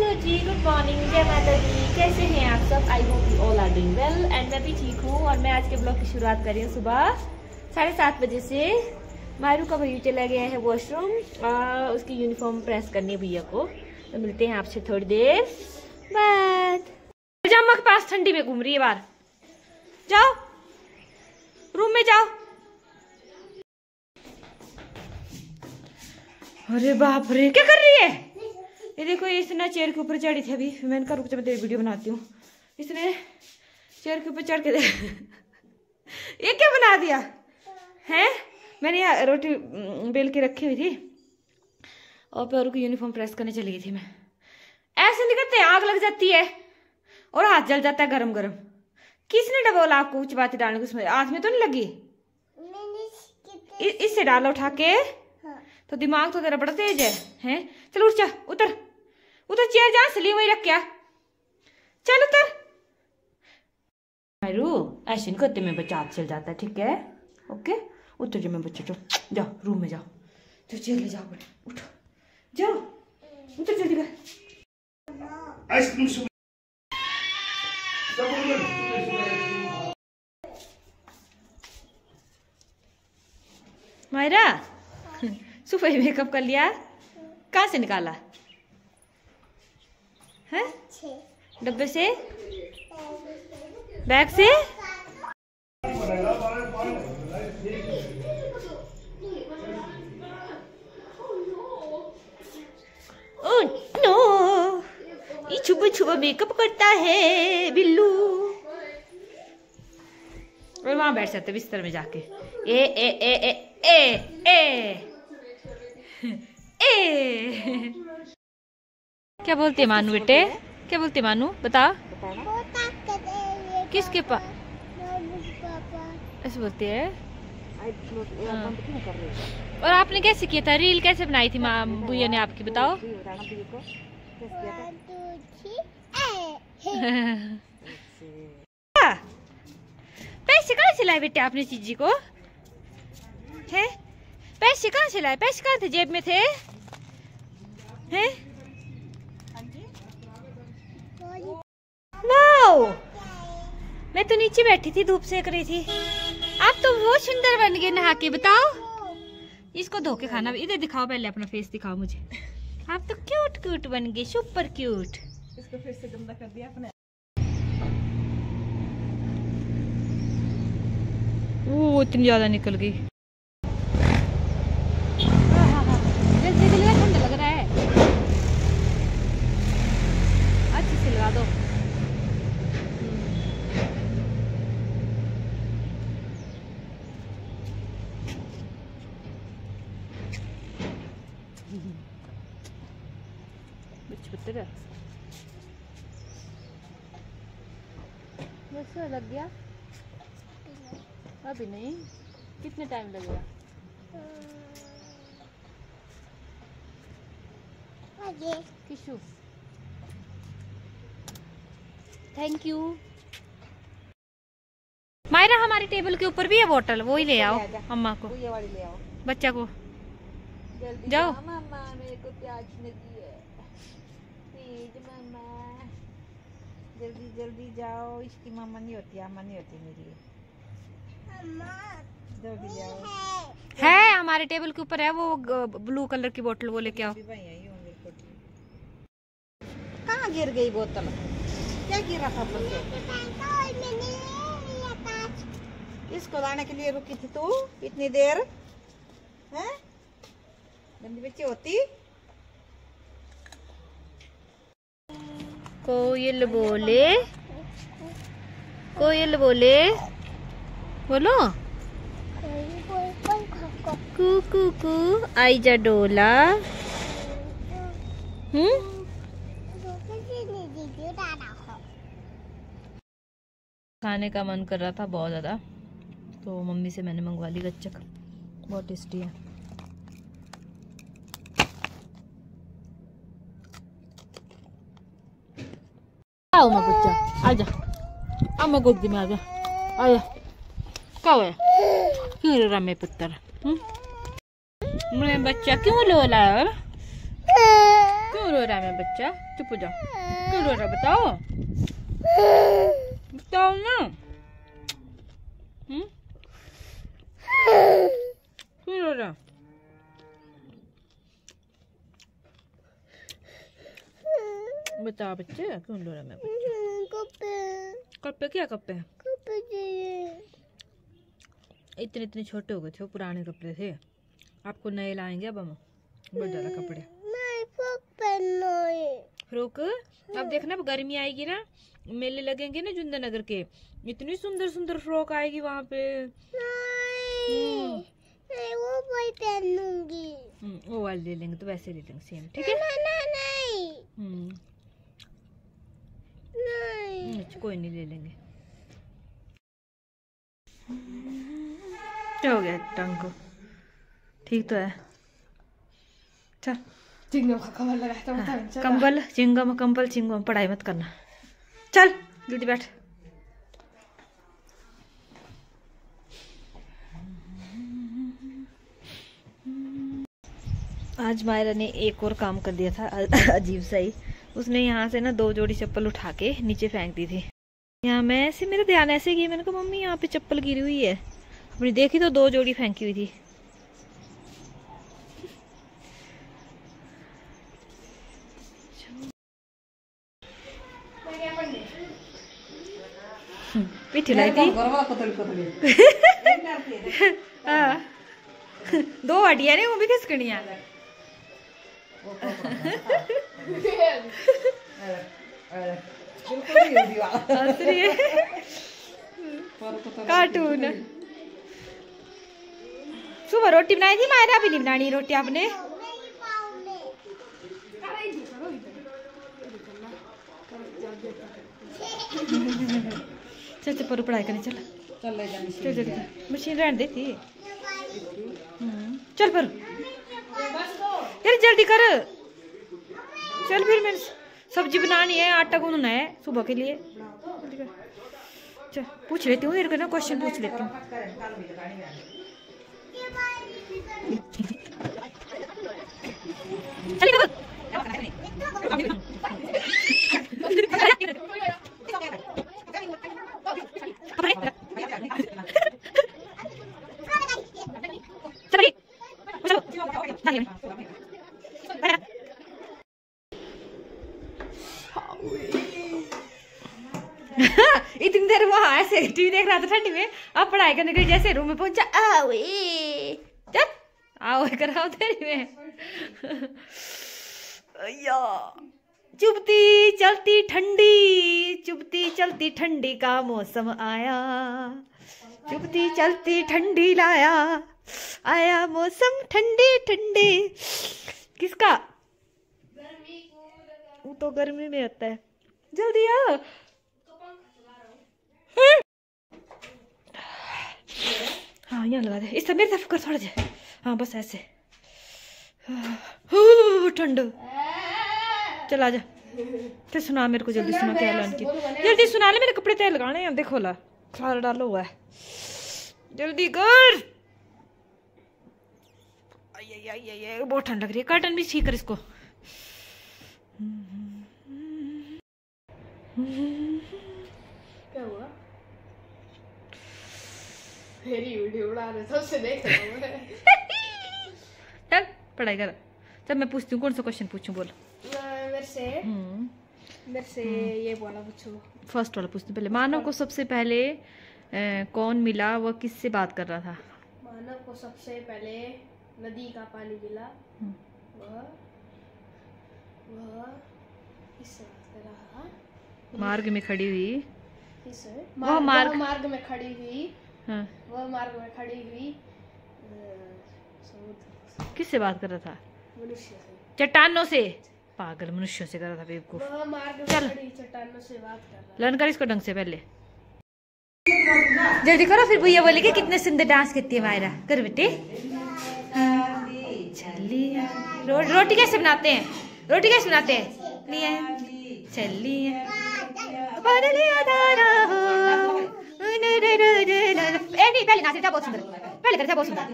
Hello जी good morning जय माता दी। कैसे हैं आप सब? I hope you all are doing well and मैं भी ठीक हूँ और मैं आज के ब्लॉग की शुरुआत कर रही हूँ सुबह साढ़े सात बजे से। मारू का भैया चला गया है वॉशरूम उसकी यूनिफॉर्म प्रेस करनी है भैया को। तो मिलते हैं आपसे थोड़ी देर बाद। पजामा के पास ठंडी में घूम रही है बार जाओ रूम में जाओ। अरे बाप रे, क्या कर रही है? ये देखो इसने चेयर के ऊपर चढ़ी थी अभी। मैंने कहा रुक जा मैं तेरी वीडियो बनाती हूँ। इसने चेयर के ऊपर चढ़ के ये क्या बना दिया? है? मैंने यहाँ रोटी बेल के रखी हुई थी। और पैरों की यूनिफॉर्म प्रेस करने चली गई थी मैं। ऐसे नहीं करते आग लग जाती है। और हाथ जल जाता है गरम गरम किसने डबोला आपको बातें डालने को? उसमें हाथ में तो नहीं लगी? इससे डालो उठा के। तो दिमाग तो तेरा बड़ा तेज है हैं? चल उठ जा उतर। उतर चेयर जहाँ से ली वही रख क्या चल उतर। मारू ऐसे नहीं करते, मैं बच्चा हाथ चल जाता है ठीक है? ओके? उतर जाओ मैं बच्चे, चलो। जाओ रूम में जाओ तो चेयर ले जाओ बड़े उठो। जाओ उतर जल्दी कर। मायरा, सुबह मेकअप कर लिया? कहाँ से निकाला? है? डब्बे से? बैग से? नो। ये छुपा छुपा मेकअप करता है बिल्लू। और वहाँ बैठ सकते बिस्तर में जाके। ए ए ए ए ए ए। ए। क्या बोलती है मानू बेटे? क्या बोलती है मानू? बता। किसके पास ऐसे बोलती है? हाँ। और आपने कैसे किया था? रील कैसे बनाई थी माँ बुआ ने आपकी, बताओ। पैसे कहाँ से लाए बेटे आपने चीजी को? है? पैसे कहाँ से लाए? पैसे कहाँ थे जेब में थे? हैं? वाओ मैं तो नीचे बैठी थी धूप सेक रही थी। आप तो वो सुंदर बन गए नहा के बताओ। इसको धो के खाना इधर दिखाओ पहले अपना फेस दिखाओ मुझे। आप तो क्यूट क्यूट बन गए सुपर क्यूट इसको फिर से गंदा कर दिया अपने। वो इतनी ज़्यादा निकल गई जल्दी जल्दी ठंडा लग रहा है अच्छे से लगा दो बच्चे बस लग गया। अभी नहीं। कितने टाइम लगेगा? किशु। थैंक यू मायरा हमारी टेबल के ऊपर भी है बोतल वो ही ले आओ अम्मा को। ये वाली ले आओ। बच्चा को। जल्दी जाओ। मामा मेरे को प्याज लगी है मामा जल्दी जल्दी जाओ इसकी मामा नहीं होती अम्मा नहीं होती मेरी जल्दी जाओ है हमारे टेबल के ऊपर है वो ब्लू कलर की बोतल वो लेके आओ। हूँ मेरे कहाँ गिर गई बोतल? क्या गिरा था ऊपर इसको लाने के लिए रुकी थी तू इतनी देर? हैं? गंदी बच्ची होती? कोयल बोले। कोयल बोले। बोलो। कू कू कू आई जा डोला। हम्म खाने का मन कर रहा था बहुत ज़्यादा। तो मम्मी से मैंने मंगवा ली गच्चक। बहुत टेस्टी है। आओ मैं बच्चा। आजा। आ, मैं गोदी में आजा आजा क्या हुआ क्यों रो रहा मैं पुत्र। हम्म? मेरा बच्चा क्यों रो रहा है क्यों रो रहा है मेरा बच्चा? चुप हो जाओ। क्यों रो रहा बताओ। बताओ ना। हम्म? क्यों रो रहा बता बच्चे क्यों रो रहा मैं कपड़े क्या कपड़े इतने इतने छोटे हो गए थे वो पुराने कपड़े थे। आपको नए लाएँगे अब हम? बहुत ज़्यादा कपड़े। फ्रॉक अब देखना अब गर्मी आएगी ना मेले लगेंगे ना जुंदा नगर के इतनी सुंदर सुंदर फ्रॉक आएगी वहाँ पे। हम्म, हम्म, वो वाले ले लेंगे तो वैसे ले लेंगे सेम ठीक है? हम्म, हम्म, अच्छा, कोई नहीं ले लेंगे। क्या हो गया टंग को। ठीक तो है। चल। चिंगम का कमर लगाया था कंबल चिंगम कंबल चिंगम पढ़ाई मत करना। चल जल्दी बैठ। आज मायरा ने एक और काम कर दिया था अजीब सा ही। उसने यहाँ से ना दो जोड़ी चप्पल उठा के नीचे फेंक दी थी। यहाँ मैं ऐसे, मेरा ध्यान ऐसे गया मैंने कहा, मम्मी, यहाँ पे चप्पल गिरी हुई है। अपनी देखी तो दो जोड़ी फेंकी हुई थी। थी। हाँ। दो हड्डियाँ ने, वो भी खिसकनियाँ। कार्टून। सुबह रोटी बनाई थी मायरा भी नहीं बनानी रोटी आपने? चल चल पर पढ़ाई करने चल। चल चल मशीन रहने देती हम्म, चल पर। यार जल्दी कर। चल फिर मैंने सब्ज़ी बनानी है आटा गूंदना है सुबह के लिए। चल पूछ लेती हूँ ना क्वेश्चन पूछ लेती हूँ चल इतनी देर वहाँ ऐसे टीवी देख रहा था ठंडी में, अब पढ़ाई करने के लिए जैसे रूम में पहुँचा आओ चल, आओ कराओ तेरी में। अय्या, चुभती चलती ठंडी, चुभती चलती ठंडी का मौसम आया। चुभती चलती ठंडी लाया, आया मौसम ठंडी ठंडी। किसका? वो तो गर्मी में होता है। जल्दी आ हाँ यहाँ लगा दे इस मेरी तरफ़ कर थोड़ा जा हाँ। बस ऐसे। ठंड। चल, आ जा। तो सुना मेरे को जल्दी, सुना क्या ऐलान की। जल्दी सुना ले, मेरे कपड़े तय लगाने हैं। देखो ला खार डालो हुआ है। जल्दी कर। बहुत ठंड लग रही है। कर्टन भी ठीक कर इसको क्या हुआ मेरी वीडियो बना रहे उससे देख रहा हूँ चल पढ़ाई कर जब मैं पूछती हूँ कौन सा क्वेश्चन पूछूँ बोल मेरे से मेरे से ये बोला पूछो फ़र्स्ट वाला पूछती पहले मानव को सबसे पहले अ, कौन मिला वह किससे बात कर रहा था मानव को सबसे पहले नदी का पानी मिला। वह वह किससे बात कर रहा था मार्ग में खड़ी हुई वह मार्ग मार्ग- मार्ग में खड़ी हुई हाँ। वह मार्ग में खड़ी हुई किससे बात कर रहा था? मनुष्य से। चट्टानों से। पागल मनुष्यों से कर रहा था बेवकूफ़। मार्ग में चल। खड़ी चट्टानों से बात कर रहा लर्न कर इसको ढंग से पहले। जल्दी करो फिर भैया बोले कि कितने सुंदर डांस करती है मायरा। कर बेटे। चलिए। रो, रोटी कैसे बनाते हैं? रोटी कैसे बनाते हैं? लिए। चलिए। नहीं पहले नाच रही था बहुत सुंदर पहले कर था बहुत सुंदर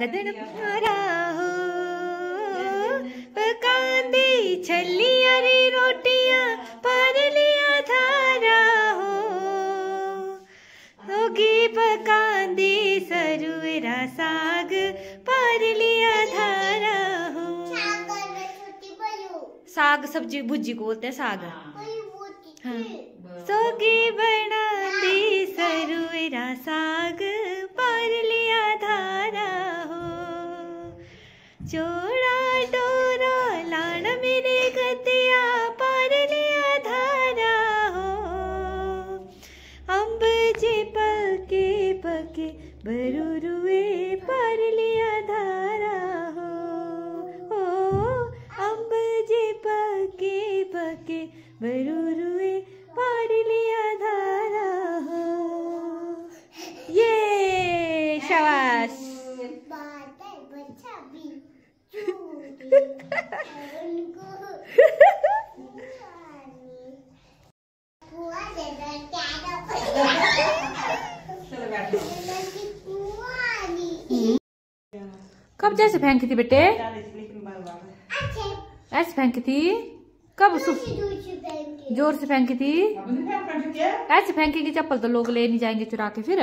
गदन मारा हो पकांदी छलियाँ री रोटियाँ पर लिया धारा हो होगी पकांदी सरुरा साग पर लिया धारा हो साग सब्ज़ी भुजी को बोलते हैं साग हाँ सोगी सरुरा साग चोड़ा डोरा लाण मेरे गतिया पर लिया धारा हो। अम्ब जे पके पके बरुरुए पर लिया धारा हो। ओ अम्ब जे पके पके बरुरुए पर लिया धारा हो ये शाबाश कब जैसे फेंकी थी बेटे? ऐसे फेंकी थी? कब ज़ोर से फेंकी थी? ऐसे फेंकेगी चप्पल तो लोग ले नहीं जाएँगे चुरा के फिर।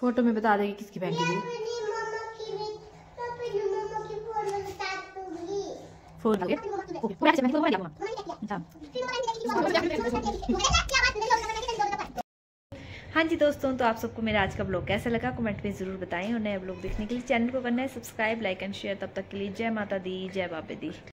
फ़ोटो में बता देगी किसकी डाल के। अच्छा। हाँ जी दोस्तों तो आप सबको मेरा आज का ब्लॉग कैसा लगा कमेंट में ज़रूर बताएँ और नया ब्लॉग देखने के लिए चैनल को करना है सब्सक्राइब लाइक एंड शेयर। तब तक के लिए जय माता दी जय बाबे दी।